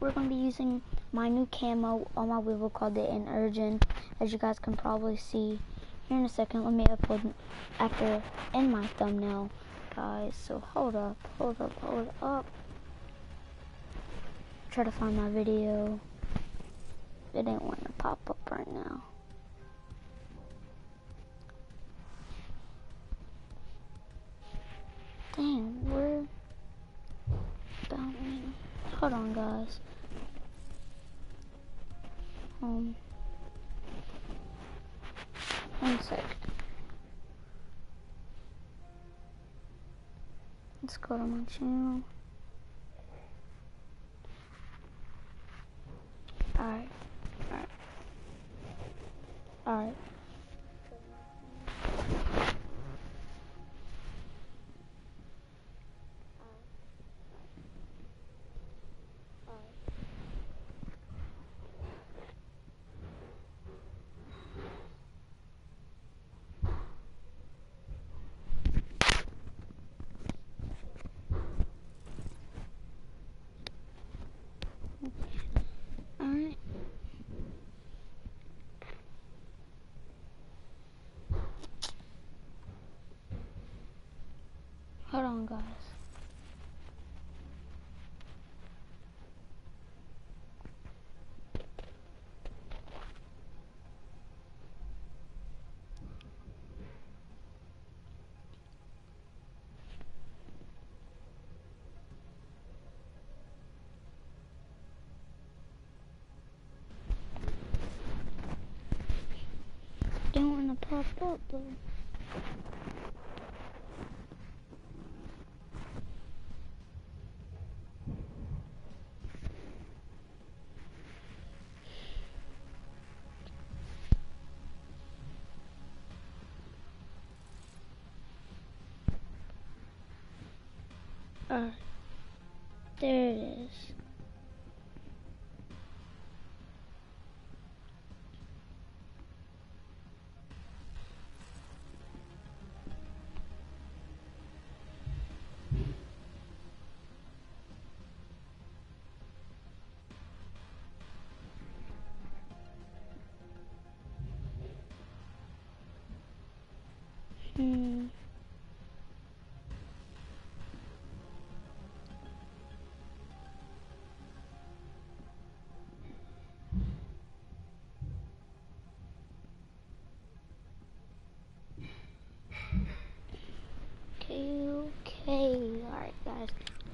we're going to be using my new camo on my Weevil called the Energen, as you guys can probably see. Here in a second, let me upload after in my thumbnail, guys. So hold up, hold up, hold up. Try to find my video. It ain't want to pop up right now. Dang, where? Hold on, guys. Um, one sec. Let's go to my channel. Alright. Alright. Alright. Alright. Hold on, guys. Don't want to pop up though. Alright. There it is. Okay. Alright, guys.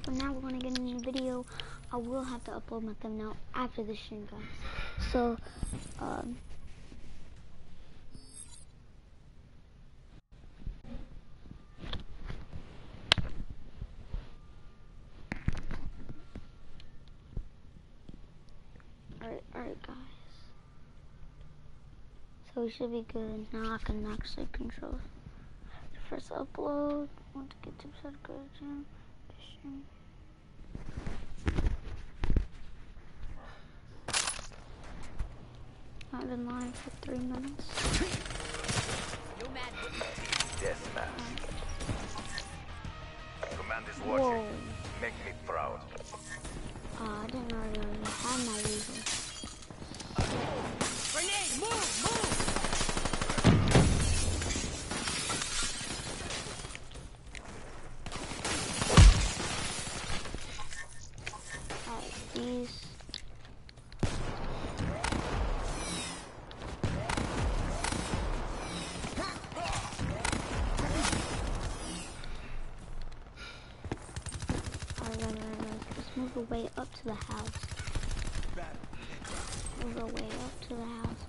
So now we're gonna get a new video. I will have to upload my thumbnail after the stream, guys. So, um, Alright, alright guys. So we should be good. Now I can actually control. the First upload. Want to get to episode good Jim. I've been live for three minutes. Deathmatch. Command is Whoa. watching. Make me proud. Uh, I didn't already already have my reason. Grenade, move, move! Alright, these. Alright, right, right, right. Away up to the house. Move away up to the house.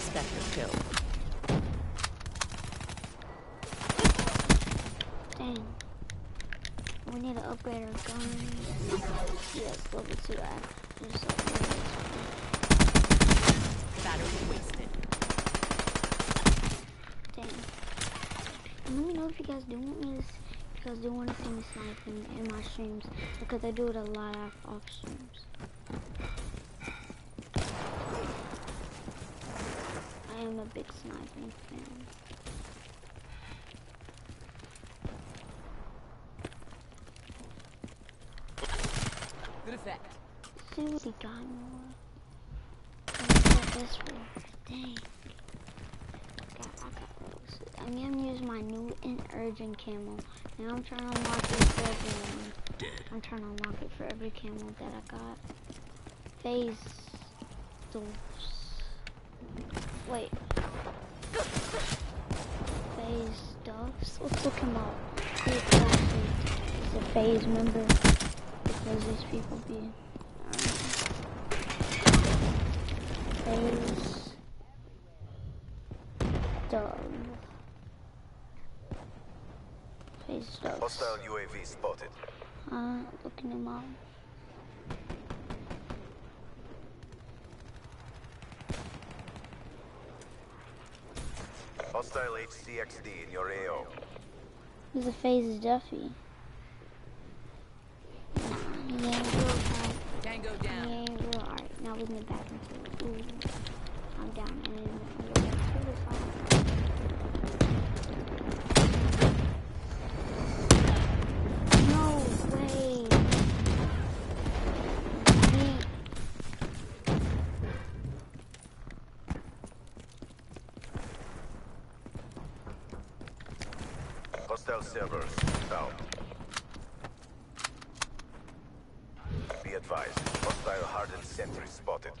Spectre kill. Dang. We need to upgrade our guns. Yes, level 2 I just upgraded. Battery wasted. Dang. And let me know if you guys do want me to, if you because they want to see me sniping in my streams because I do it a lot off, off streams. I am a big sniping fan. Good effect. Seriously, got more. This for dang. I. I'm gonna use my new and urgent camel. Now I'm trying to unlock it for everyone. I'm trying to unlock it for every camel that I got. FaZe dose. Wait. FaZe dose. Let's look him up. He is a FaZe member. Because these people be FaZe dove. FaZe dove. Hostile UAV spotted. Uh, looking him up. Hostile HCXD in your AO. He's a FaZe Duffy. Nah, he ain't. Tango down. ain't real alright. Now we can get back into it. Ooh. I'm down. I didn't know what to do. No way. He, Hostile servers down. Be advised. Hostile hardened sentry spotted.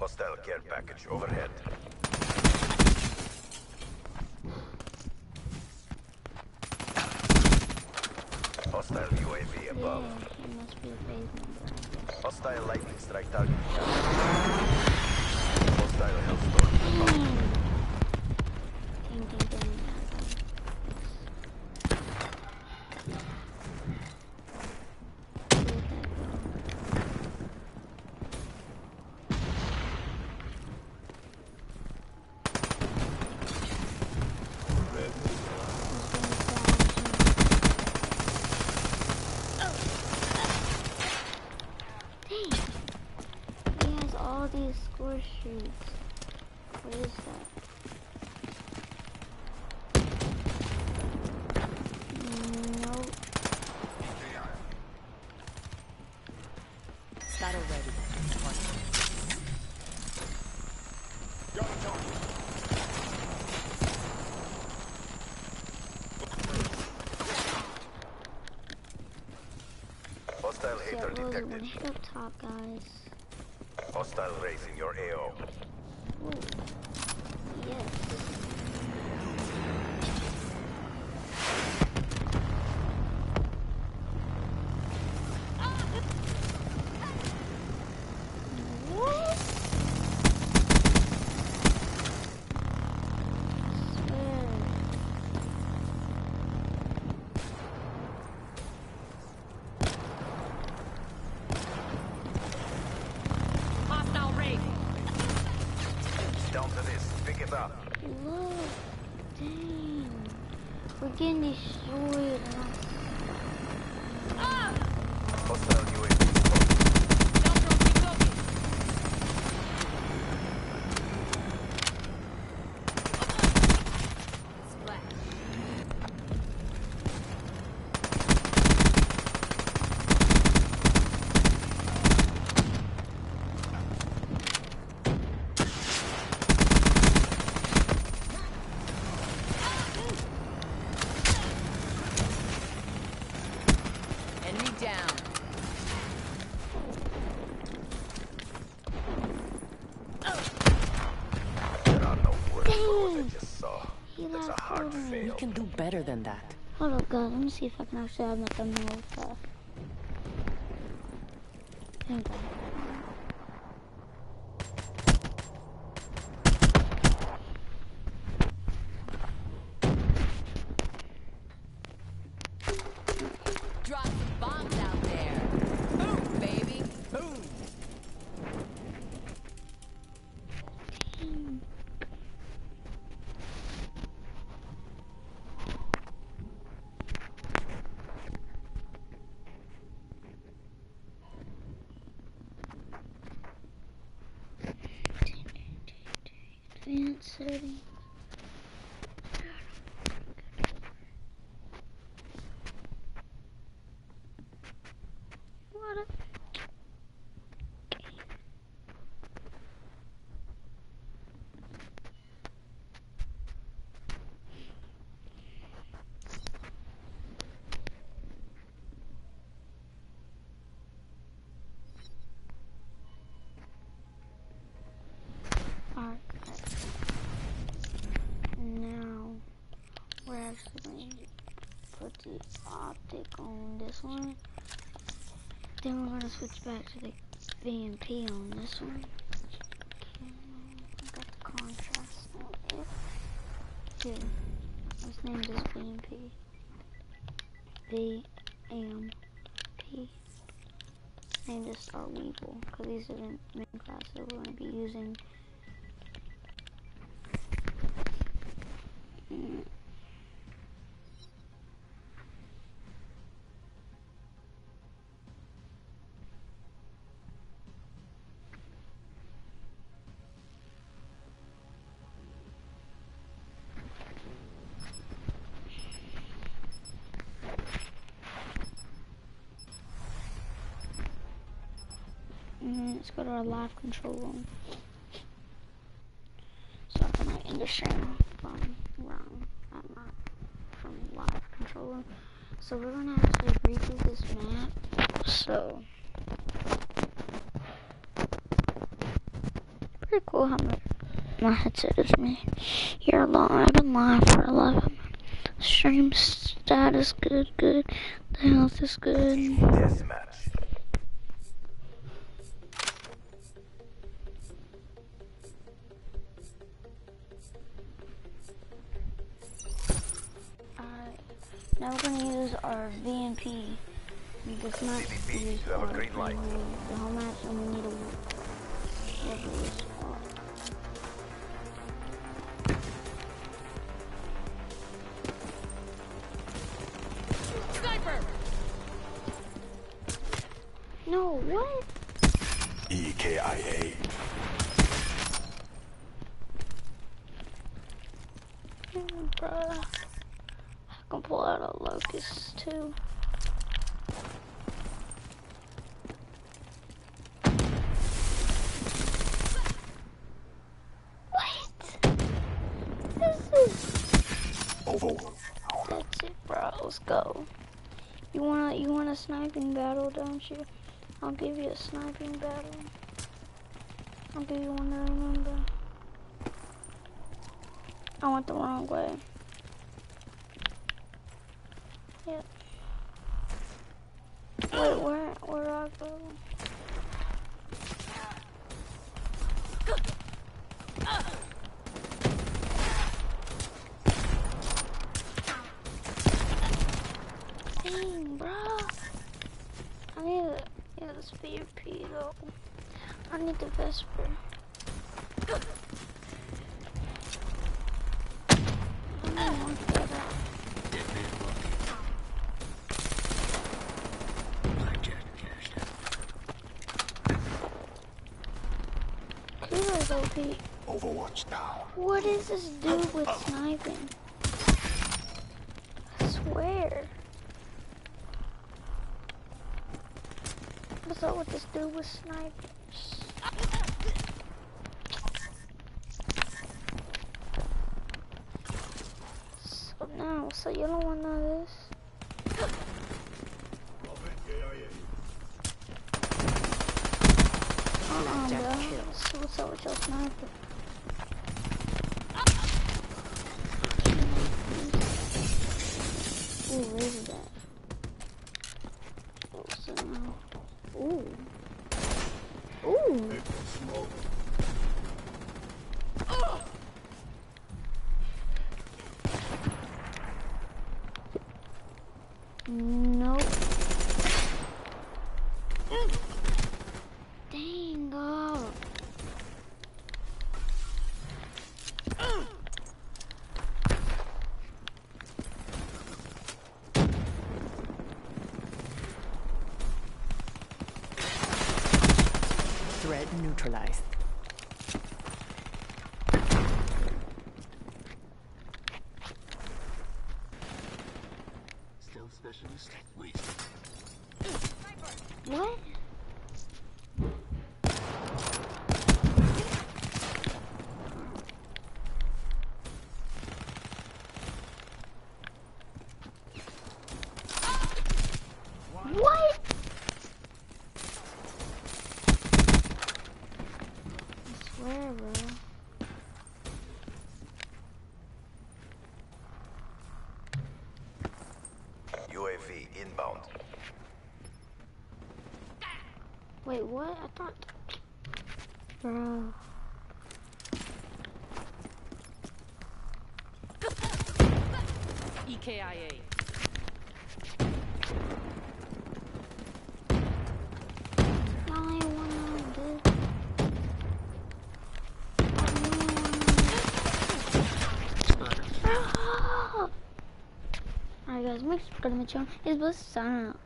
Hostile care package overhead. Hostile UAV above. yeah, he must be a FaZe member, I guess. Hostile lightning strike target. Hostile hellstorm. Dang. Dang, dang, dang. Where'd that go? Dang. He has all these score streaks. What is that? Nope. Battle ready. I detected. hit up top, guys. Hostile raising your AO. Ooh. Yes. What? Swear. Hostile raid. Down to this. Pick it up. Look, dang. We're getting destroyed. Hostile UAV spotted. Self-roll reloading. Splash. Enemy down. There are no words for what I Dang. just saw. He That's left a hard over. fail. You can do better than that. Hold up, guys. Let me see if I can actually have my thumbnail with that. Advanced settings. What a Alright, guys. Now, we're actually put the optic on this one. Then we're going to switch back to the VMP on this one. Okay, got the contrast on it. Here, let's name this VMP. VMP. Name this Star Weevil, because these are the main classes we're to be using Mm, let's go to our live control room. So I can like end the stream from wrong. I'm not from live control room. So we're gonna actually redo this map. So pretty cool how my, my headset is me. Here long I've been live for 11 minutes. Stream status good, good. The health is good. VMP. This map CVP, use you have a green light. The whole match, and we need a lovely spot. Sniper! No, what? EKIA. Bruh. I can pull out a locust too. What? This Over. That's it, bro. Let's go. You wanna you want a sniping battle, don't you? I'll give you a sniping battle. I'll give you one to remember. I went the wrong way. Yep. Wait, where where I go? Dang, bro. I need a, this VP though. I need the Vesper. Overwatch down. What is this dude with sniping? I swear. What's up with this dude with snipers? So now, so you don't want none of this? Uh-uh, bro. So what's up with your sniper? Dang, neutralized. Still specialist? What? What? I thought. Bro. EKIA. All I wanna do. Alright guys, make sure to my channel. It's Bliss signing out.